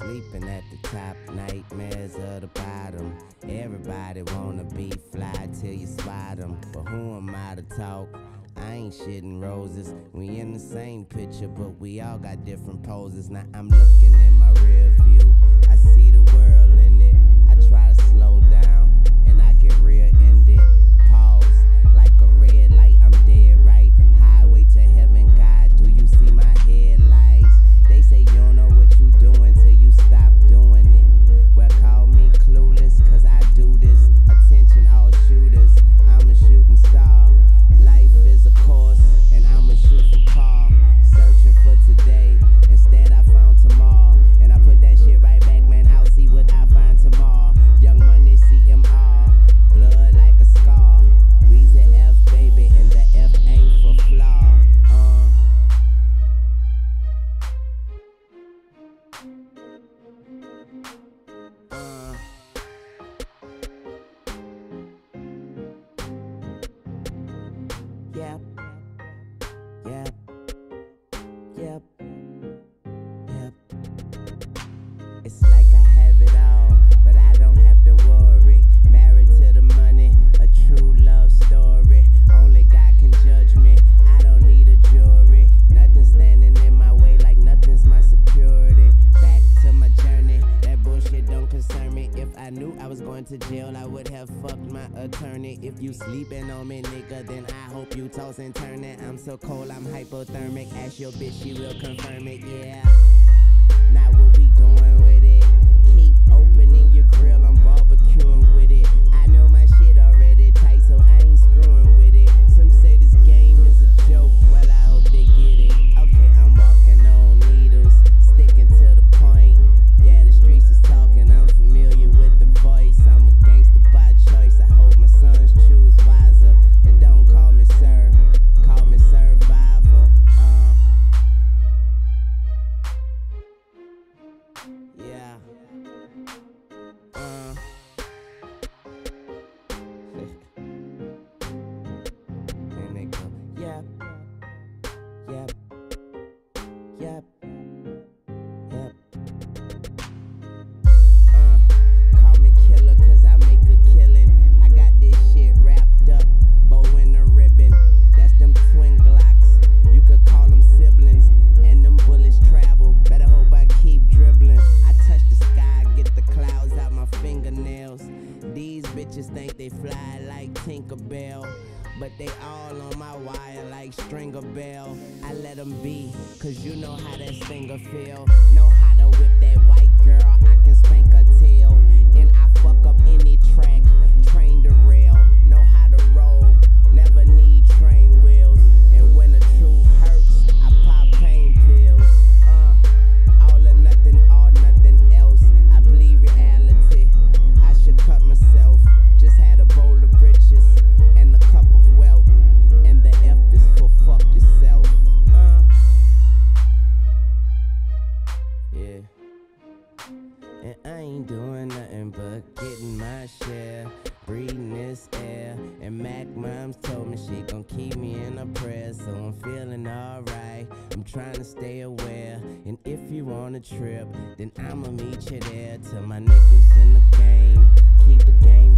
sleeping at the top, nightmares of the bottom. Everybody wanna be fly till you spot 'em. But who am I to talk? I ain't shitting roses. We in the same picture, but we all got different poses. Now I'm looking in my Yep. Yep. To jail, I would have fucked my attorney. If you sleeping on me, nigga, then I hope you toss and turn it. I'm so cold, I'm hypothermic. Ask your bitch, she will confirm it. Yep, yep. Uh, call me killer cause I make a killing. I got this shit wrapped up, bow in a ribbon. That's them twin Glocks. You could call them siblings. And them bullets travel. Better hope I keep dribbling. I touch the sky, get the clouds out my fingernails. These bitches think they fly like Tinkerbell. But they all on my wire like Stringer Bell. I let them be, cause you know how that stinger feel. Know how to whip that white girl, I can spank her ain't doing nothing but getting my share, breathing this air. And Mac Moms told me she gon' keep me in her prayers, so I'm feeling alright. I'm trying to stay aware. And if you want a trip, then I'ma meet you there. Till my niggas in the game, keep the game